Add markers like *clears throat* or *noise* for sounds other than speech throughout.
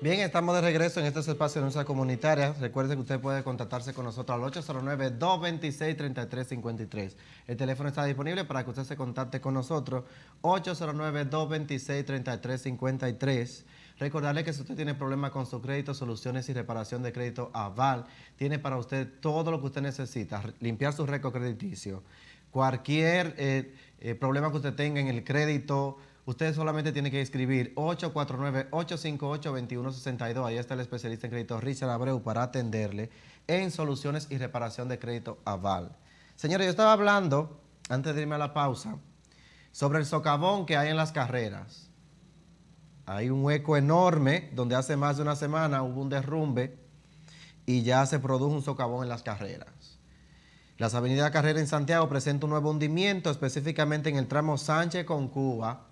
Bien, estamos de regreso en este espacio de nuestra comunitaria. Recuerde que usted puede contactarse con nosotros al 809-226-3353. El teléfono está disponible para que usted se contacte con nosotros. 809-226-3353. Recordarle que si usted tiene problemas con su crédito, soluciones y reparación de crédito Aval, tiene para usted todo lo que usted necesita. Limpiar su récord crediticio. Cualquier eh, eh, problema que usted tenga en el crédito, Usted solamente tiene que escribir 849-858-2162. Ahí está el especialista en crédito Richard Abreu para atenderle en soluciones y reparación de crédito aval. Señores, yo estaba hablando, antes de irme a la pausa, sobre el socavón que hay en las carreras. Hay un hueco enorme donde hace más de una semana hubo un derrumbe y ya se produjo un socavón en las carreras. Las avenidas Carrera en Santiago presenta un nuevo hundimiento, específicamente en el tramo Sánchez con Cuba,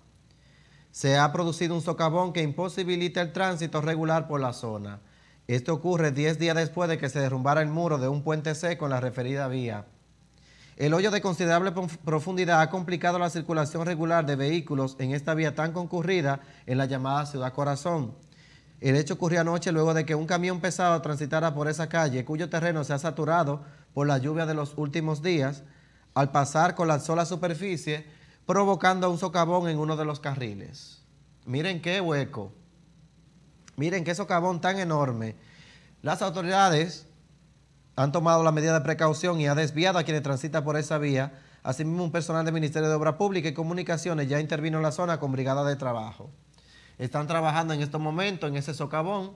se ha producido un socavón que imposibilita el tránsito regular por la zona. Esto ocurre 10 días después de que se derrumbara el muro de un puente seco en la referida vía. El hoyo de considerable profundidad ha complicado la circulación regular de vehículos en esta vía tan concurrida en la llamada Ciudad Corazón. El hecho ocurrió anoche luego de que un camión pesado transitara por esa calle, cuyo terreno se ha saturado por la lluvia de los últimos días. Al pasar con la superficie, provocando un socavón en uno de los carriles. Miren qué hueco. Miren qué socavón tan enorme. Las autoridades han tomado la medida de precaución y ha desviado a quienes transitan por esa vía. Asimismo, un personal del Ministerio de Obra Pública y Comunicaciones ya intervino en la zona con brigada de trabajo. Están trabajando en estos momentos en ese socavón.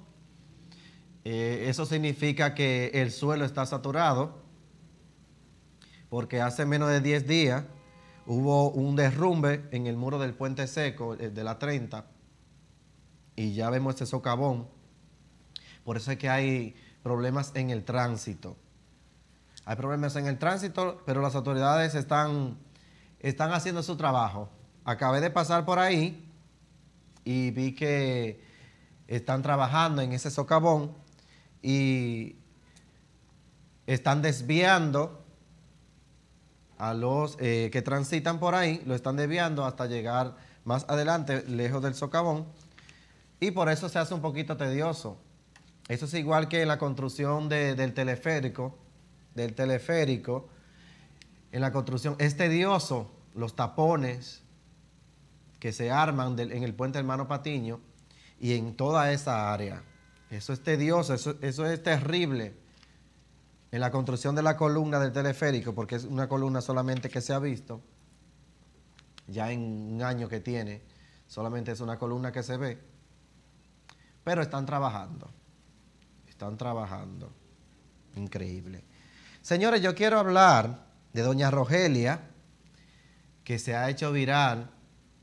Eh, eso significa que el suelo está saturado porque hace menos de 10 días hubo un derrumbe en el muro del puente seco de la 30 y ya vemos ese socavón. Por eso es que hay problemas en el tránsito. Hay problemas en el tránsito, pero las autoridades están, están haciendo su trabajo. Acabé de pasar por ahí y vi que están trabajando en ese socavón y están desviando a los eh, que transitan por ahí, lo están desviando hasta llegar más adelante, lejos del socavón, y por eso se hace un poquito tedioso. Eso es igual que en la construcción del teleférico, del teleférico, en la construcción, es tedioso los tapones que se arman en el puente Hermano Patiño y en toda esa área. Eso es tedioso, eso, eso es terrible en la construcción de la columna del teleférico, porque es una columna solamente que se ha visto, ya en un año que tiene, solamente es una columna que se ve, pero están trabajando, están trabajando, increíble. Señores, yo quiero hablar de doña Rogelia, que se ha hecho viral,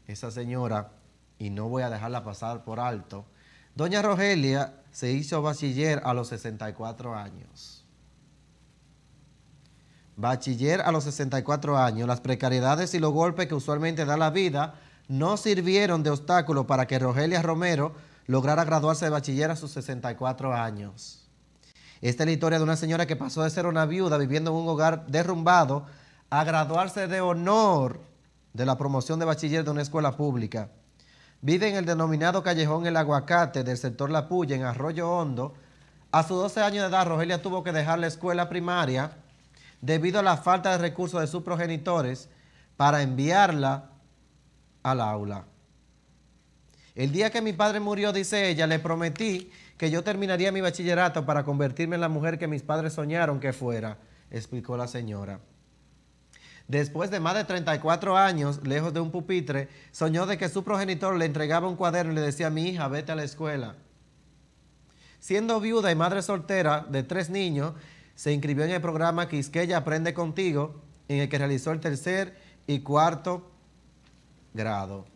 esa señora, y no voy a dejarla pasar por alto. Doña Rogelia se hizo bachiller a los 64 años bachiller a los 64 años, las precariedades y los golpes que usualmente da la vida no sirvieron de obstáculo para que Rogelia Romero lograra graduarse de bachiller a sus 64 años. Esta es la historia de una señora que pasó de ser una viuda viviendo en un hogar derrumbado a graduarse de honor de la promoción de bachiller de una escuela pública. Vive en el denominado Callejón El Aguacate del sector La Puya, en Arroyo Hondo. A sus 12 años de edad, Rogelia tuvo que dejar la escuela primaria debido a la falta de recursos de sus progenitores para enviarla al aula. El día que mi padre murió, dice ella, le prometí que yo terminaría mi bachillerato para convertirme en la mujer que mis padres soñaron que fuera, explicó la señora. Después de más de 34 años, lejos de un pupitre, soñó de que su progenitor le entregaba un cuaderno y le decía, mi hija, vete a la escuela. Siendo viuda y madre soltera de tres niños, se inscribió en el programa Quisqueya Aprende Contigo, en el que realizó el tercer y cuarto grado.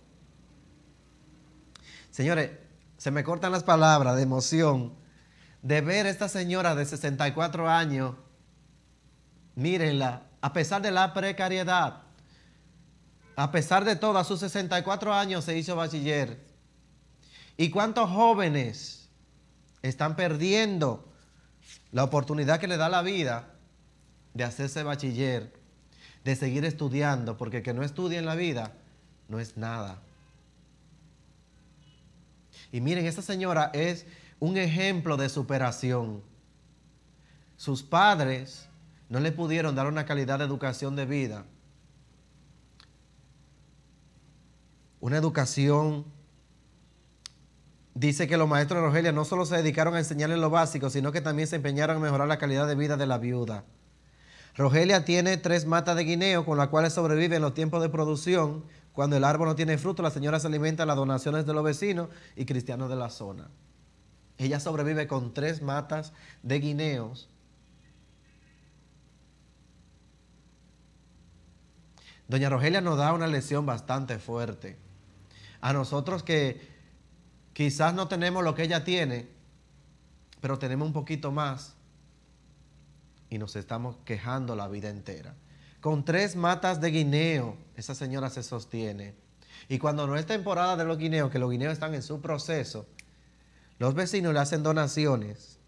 Señores, se me cortan las palabras de emoción de ver a esta señora de 64 años, mírenla, a pesar de la precariedad, a pesar de todo, a sus 64 años se hizo bachiller. ¿Y cuántos jóvenes están perdiendo la oportunidad que le da la vida de hacerse bachiller, de seguir estudiando, porque que no estudia en la vida no es nada. Y miren, esta señora es un ejemplo de superación. Sus padres no le pudieron dar una calidad de educación de vida. Una educación, dice que los maestros de Rogelia no solo se dedicaron a enseñarle lo básico, sino que también se empeñaron en mejorar la calidad de vida de la viuda. Rogelia tiene tres matas de guineo con las cuales sobrevive en los tiempos de producción. Cuando el árbol no tiene fruto, la señora se alimenta de las donaciones de los vecinos y cristianos de la zona. Ella sobrevive con tres matas de guineos Doña Rogelia nos da una lección bastante fuerte. A nosotros que quizás no tenemos lo que ella tiene, pero tenemos un poquito más y nos estamos quejando la vida entera. Con tres matas de guineo, esa señora se sostiene. Y cuando no es temporada de los guineos, que los guineos están en su proceso, los vecinos le hacen donaciones.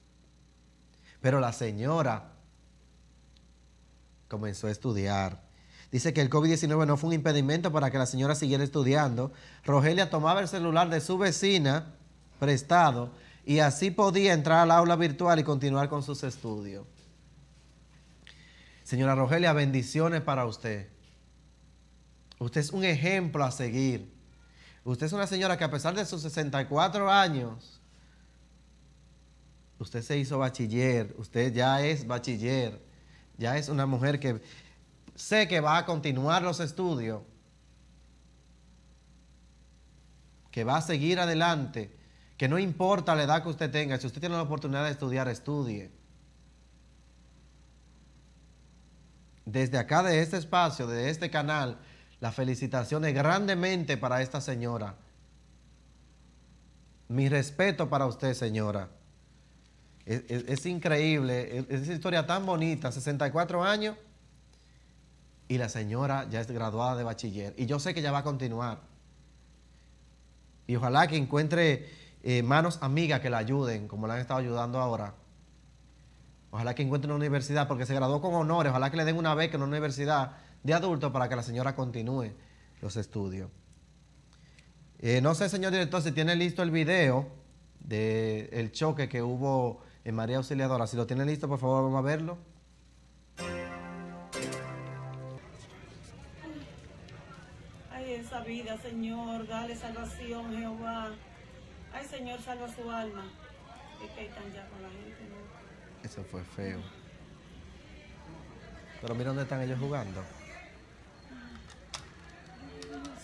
Pero la señora comenzó a estudiar, Dice que el COVID-19 no fue un impedimento para que la señora siguiera estudiando. Rogelia tomaba el celular de su vecina prestado y así podía entrar al aula virtual y continuar con sus estudios. Señora Rogelia, bendiciones para usted. Usted es un ejemplo a seguir. Usted es una señora que a pesar de sus 64 años, usted se hizo bachiller, usted ya es bachiller, ya es una mujer que sé que va a continuar los estudios, que va a seguir adelante, que no importa la edad que usted tenga, si usted tiene la oportunidad de estudiar, estudie. Desde acá, de este espacio, de este canal, las felicitaciones grandemente para esta señora. Mi respeto para usted, señora. Es, es increíble, es, esa historia tan bonita, 64 años y la señora ya es graduada de bachiller. Y yo sé que ya va a continuar. Y ojalá que encuentre eh, manos amigas que la ayuden, como la han estado ayudando ahora. Ojalá que encuentre una universidad, porque se graduó con honores. Ojalá que le den una beca en una universidad de adultos para que la señora continúe los estudios. Eh, no sé, señor director, si tiene listo el video del choque que hubo en María Auxiliadora. Si lo tiene listo, por favor, vamos a verlo. Vida, Señor. Dale salvación, Jehová. Ay, Señor, salva su alma. Es que están ya con la gente, ¿no? Eso fue feo. Pero mira dónde están ellos jugando.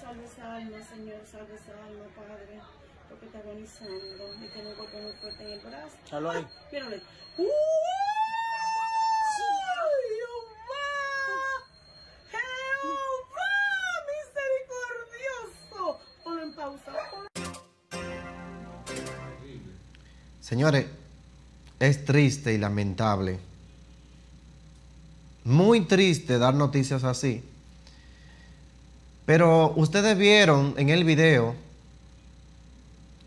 Salve esa alma, Señor, salve esa alma, Padre. Porque está agonizando y tiene un golpe muy fuerte en el brazo. Salud ahí. Mírale. ¡Uh! Señores, es triste y lamentable. Muy triste dar noticias así. Pero ustedes vieron en el video,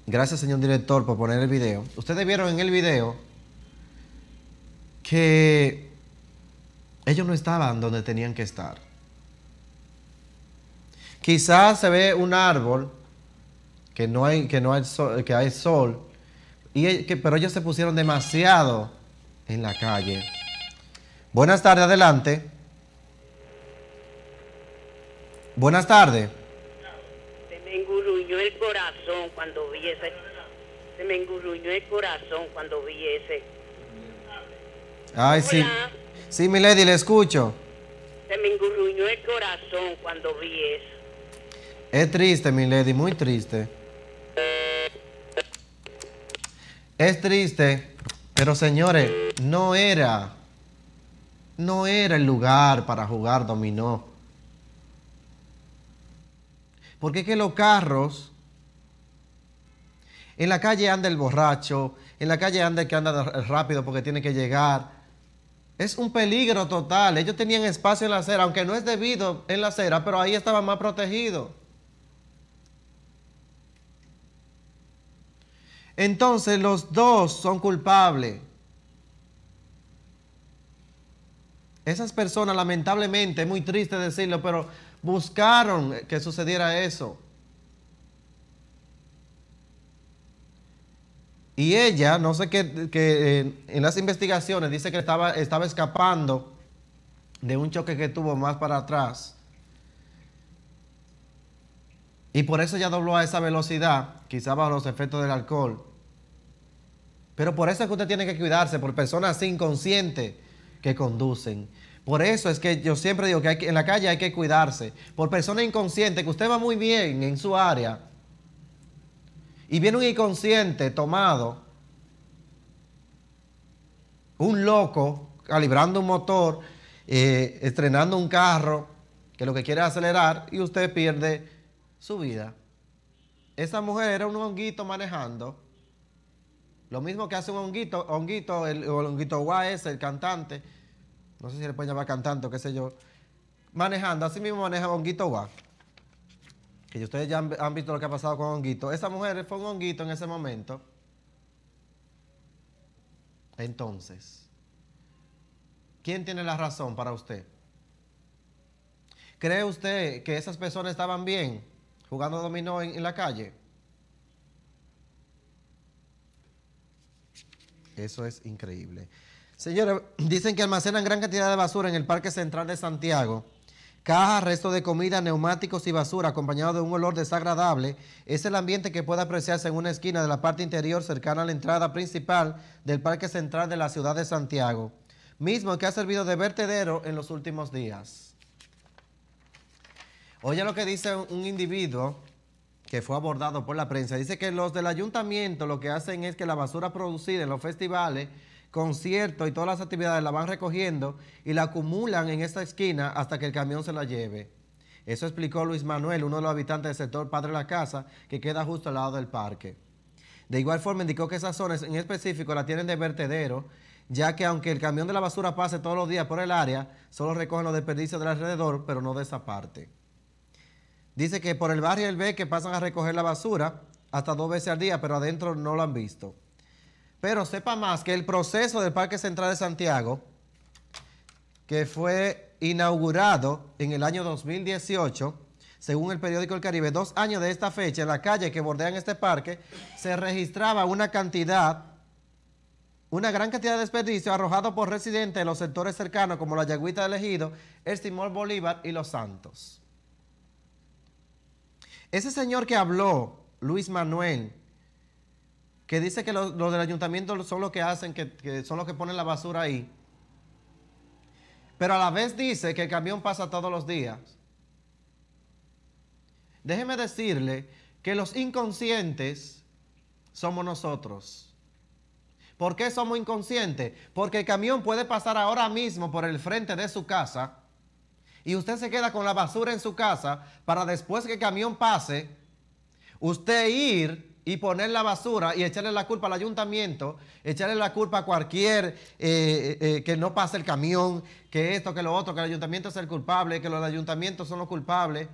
gracias señor director por poner el video, ustedes vieron en el video que ellos no estaban donde tenían que estar. Quizás se ve un árbol que no hay, que no hay sol, que hay sol y que, pero ellos se pusieron demasiado en la calle. Buenas tardes, adelante. Buenas tardes. Se me engurruñó el corazón cuando vi ese. Se me engurruñó el corazón cuando vi ese. Ay, sí. Sí, mi lady, le escucho. Se me engurruñó el corazón cuando vi eso. Es triste, mi lady, muy triste. Es triste, pero señores, no era, no era el lugar para jugar dominó. Porque es que los carros, en la calle anda el borracho, en la calle anda el que anda rápido porque tiene que llegar. Es un peligro total. Ellos tenían espacio en la acera, aunque no es debido en la acera, pero ahí estaba más protegido. Entonces los dos son culpables. Esas personas, lamentablemente, es muy triste decirlo, pero buscaron que sucediera eso. Y ella, no sé qué, que en las investigaciones dice que estaba, estaba escapando de un choque que tuvo más para atrás. Y por eso ella dobló a esa velocidad, quizá bajo los efectos del alcohol. Pero por eso es que usted tiene que cuidarse, por personas inconscientes que conducen. Por eso es que yo siempre digo que, en la calle hay que cuidarse. Por personas inconscientes, que usted va muy bien en su área y viene un inconsciente tomado, un loco calibrando un motor, eh, estrenando un carro, que lo que quiere es acelerar y usted pierde su vida. Esa mujer era un honguito manejando. Lo mismo que hace un honguito, honguito, el, honguito guay es el cantante no sé si le pueden llamar cantante o qué sé yo, manejando, así mismo maneja Honguito Guá. Que ustedes ya han, visto lo que ha pasado con Honguito. Esa mujer fue un honguito en ese momento. Entonces, ¿quién tiene la razón para usted? ¿Cree usted que esas personas estaban bien jugando dominó en la calle? Eso es increíble. Señores, *clears throat* dicen que almacenan gran cantidad de basura en el Parque Central de Santiago. Cajas, restos de comida, neumáticos y basura, acompañado de un olor desagradable, es el ambiente que puede apreciarse en una esquina de la parte interior cercana a la entrada principal del Parque Central de la ciudad de Santiago, mismo que ha servido de vertedero en los últimos días. Oye lo que dice un individuo que fue abordado por la prensa. Dice que los del ayuntamiento lo que hacen es que la basura producida en los festivales conciertos y todas las actividades la van recogiendo y la acumulan en esta esquina hasta que el camión se la lleve. Eso explicó Luis Manuel, uno de los habitantes del sector Padre de la Casa, que queda justo al lado del parque. De igual forma, indicó que esas zonas en específico la tienen de vertedero, ya que aunque el camión de la basura pase todos los días por el área, solo recogen los desperdicios del alrededor, pero no de esa parte. Dice que por el barrio él ve que pasan a recoger la basura hasta dos veces al día, pero adentro no lo han visto. Pero sepa más que el proceso del Parque Central de Santiago, que fue inaugurado en el año 2018, según el periódico El Caribe, dos años de esta fecha, en la calle que bordean este parque, se registraba una cantidad, una gran cantidad de desperdicios arrojados por residentes de los sectores cercanos como la Yagüita del Ejido, el Simón Bolívar y Los Santos. Ese señor que habló, Luis Manuel, que dice que los, del ayuntamiento son los que hacen, que, son los que ponen la basura ahí. Pero a la vez dice que el camión pasa todos los días. Déjeme decirle que los inconscientes somos nosotros. ¿Por qué somos inconscientes? Porque el camión puede pasar ahora mismo por el frente de su casa y usted se queda con la basura en su casa para después que el camión pase, usted ir y poner la basura y echarle la culpa al ayuntamiento, echarle la culpa a cualquier eh, eh, eh, que no pase el camión, que esto, que lo otro, que el ayuntamiento es el culpable, que los ayuntamientos son los culpables.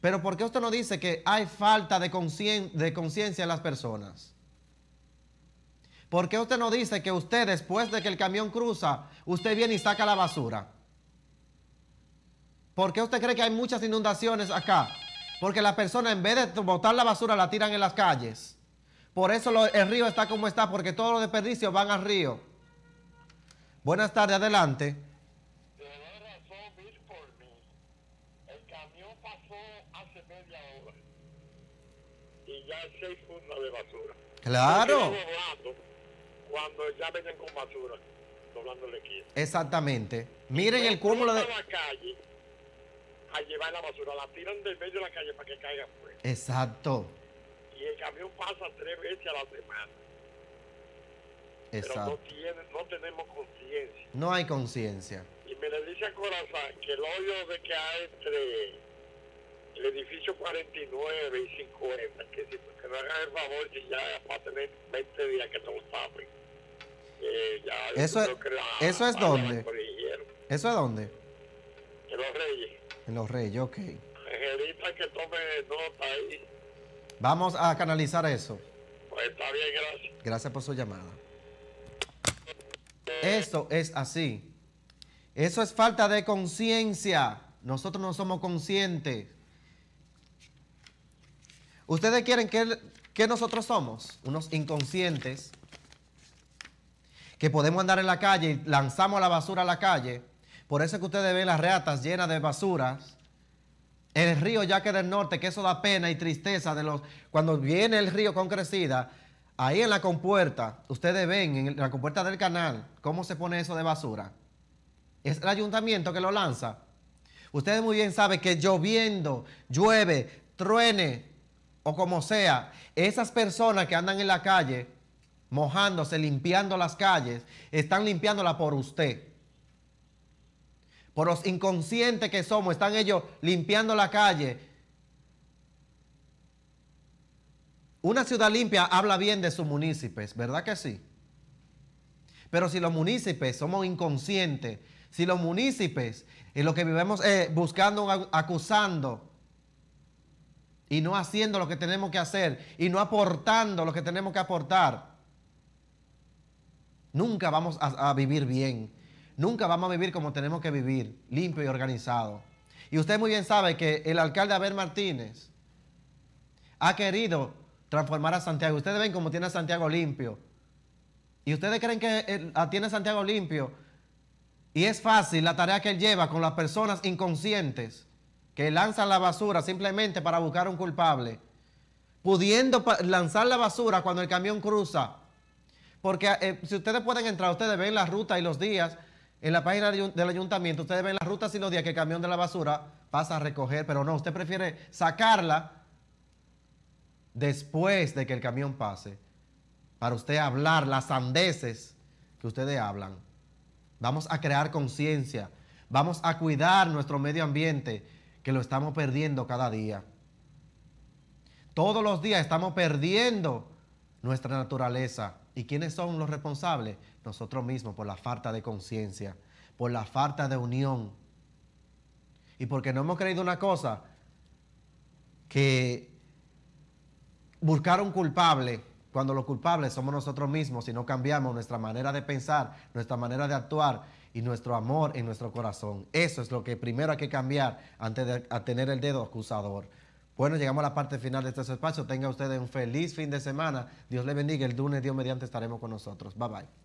Pero ¿por qué usted no dice que hay falta de conciencia en las personas? ¿Por qué usted no dice que usted después de que el camión cruza, usted viene y saca la basura? ¿Por qué usted cree que hay muchas inundaciones acá? Porque las personas en vez de botar la basura la tiran en las calles. Por eso el río está como está, porque todos los desperdicios van al río. Buenas tardes, adelante. El camión pasó hace media hora. Y ya hay seis fundas de basura. Claro. Cuando ya vienen con basura, doblando el equipo. Exactamente. Miren el cúmulo de... La calle, a llevar la basura, la tiran del medio de la calle para que caiga fuera. Exacto. Y el camión pasa tres veces a la semana. Exacto. Pero no, no tenemos conciencia. No hay conciencia. Y me le dice a Corazón que el hoyo de que hay entre el edificio 49 y 50, que si que no hagan el favor, que ya va a tener 20 días que no saben. Eh, ya, eso, es, ¿Eso es dónde? ¿Eso es dónde? En Los Reyes. En Los Reyes, ok. que tome nota ahí. Vamos a canalizar eso. Pues está bien, gracias. Gracias por su llamada. Eso es así. Eso es falta de conciencia. Nosotros no somos conscientes. Ustedes quieren que ¿Qué nosotros somos? Unos inconscientes que podemos andar en la calle y lanzamos la basura a la calle. Por eso es que ustedes ven las reatas llenas de basuras. El río Yaque del Norte, que eso da pena y tristeza de los cuando viene el río con crecida, ahí en la compuerta, ustedes ven en la compuerta del canal cómo se pone eso de basura. Es el ayuntamiento que lo lanza. Ustedes muy bien saben que lloviendo, llueve, truene o como sea, esas personas que andan en la calle mojándose, limpiando las calles, están limpiándola por usted. Por los inconscientes que somos, están ellos limpiando la calle. Una ciudad limpia habla bien de sus municipios, ¿verdad que sí? Pero si los municipios somos inconscientes, si los municipios en lo que vivimos eh, buscando, acusando y no haciendo lo que tenemos que hacer y no aportando lo que tenemos que aportar, nunca vamos a vivir bien. Nunca vamos a vivir como tenemos que vivir, limpio y organizado. Y usted muy bien sabe que el alcalde Abel Martínez ha querido transformar a Santiago. Ustedes ven cómo tiene a Santiago limpio. Y ustedes creen que tiene a Santiago limpio. Y es fácil la tarea que él lleva con las personas inconscientes que lanzan la basura simplemente para buscar un culpable. Pudiendo lanzar la basura cuando el camión cruza. Porque eh, si ustedes pueden entrar, ustedes ven la ruta y los días en la página del ayuntamiento ustedes ven las rutas y los días que el camión de la basura pasa a recoger, pero no, usted prefiere sacarla después de que el camión pase para usted hablar las sandeces que ustedes hablan. Vamos a crear conciencia, vamos a cuidar nuestro medio ambiente que lo estamos perdiendo cada día. Todos los días estamos perdiendo nuestra naturaleza. ¿Y quiénes son los responsables? nosotros mismos por la falta de conciencia, por la falta de unión. Y porque no hemos creído una cosa, que buscar un culpable, cuando los culpables somos nosotros mismos, si no cambiamos nuestra manera de pensar, nuestra manera de actuar y nuestro amor en nuestro corazón. Eso es lo que primero hay que cambiar antes de tener el dedo acusador. Bueno, llegamos a la parte final de este espacio. Tenga ustedes un feliz fin de semana. Dios le bendiga. El lunes, Dios mediante, estaremos con nosotros. Bye bye.